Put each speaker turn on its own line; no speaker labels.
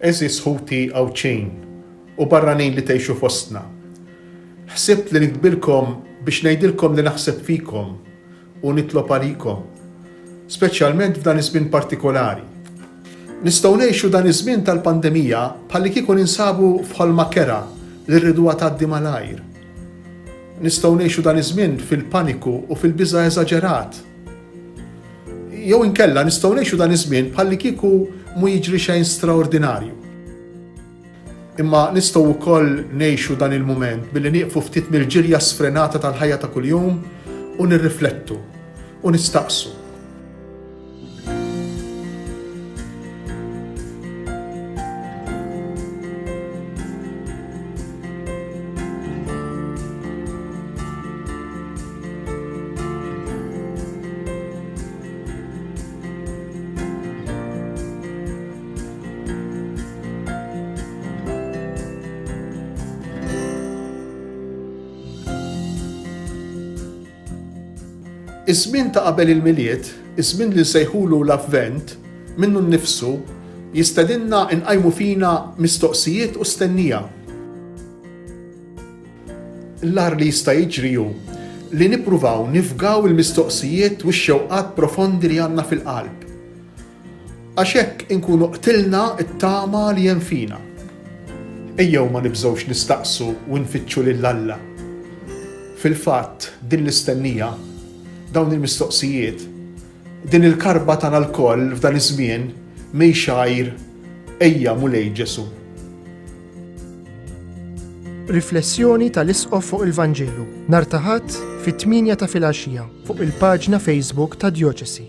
Għeżież ħuti Għawdxin u barranin li tgħixu fostna, ħsibt li niktbilkom biex ngħidilkom li naħseb fikom u nitlob għalikom, speċjalment f'dan iż-żmien partikolari. Nistgħu ngħixu dan iż-żmien tal-pandemija bħallikieku ninsabu f'ħolma kerha li rriduha tgħaddi malajr. Nistgħu ngħixu dan iż-żmien fil-paniku u fil-biża' eżaġerat. Jew inkella nistgħu ngħixu dan iż-żmien bħallikieku mhu jiġri xejn straordinarju. Imma nistgħu wkoll ngħixu dan il-mument billi nieqfu ftit mill-ġirja sfrenata tal-ħajja ta' kuljum u nirriflettu u nistaqsu. Iż-żmien ta' qabel il-Milied, iż-żmien li nsejħulu l-Avvent, minnu nnifsu jistedinna nqajmu fina mistoqsijiet u stennija. L-agħar li jista' jiġri hu li nippruvaw nifgaw il-mistoqsijiet u x-xewqat profondi li għandna fil-qalb. Għax hekk inkunu qtilna t-tama li hemm fina. Ejjew ma nibżgħux nistaqsu u nfittxu lil Alla. Fil-fatt, din l-istennija, dawn il-mistoqsijiet, din il-karba tagħna lkoll f'dan iż-żmien mhix għajr Ejja, Mulej Ġesù.
Riflessjoni tal-Isqof fuq il-Vanġelu nhar ta' Ħadd fit-8 ta' filgħaxija fuq il-paġna Facebook ta' Djoċesi.